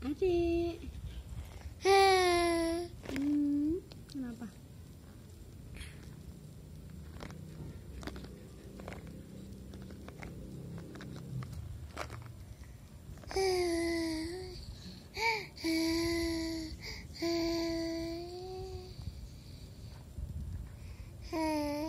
阿弟，嗯，干吗？嗯嗯嗯嗯嗯。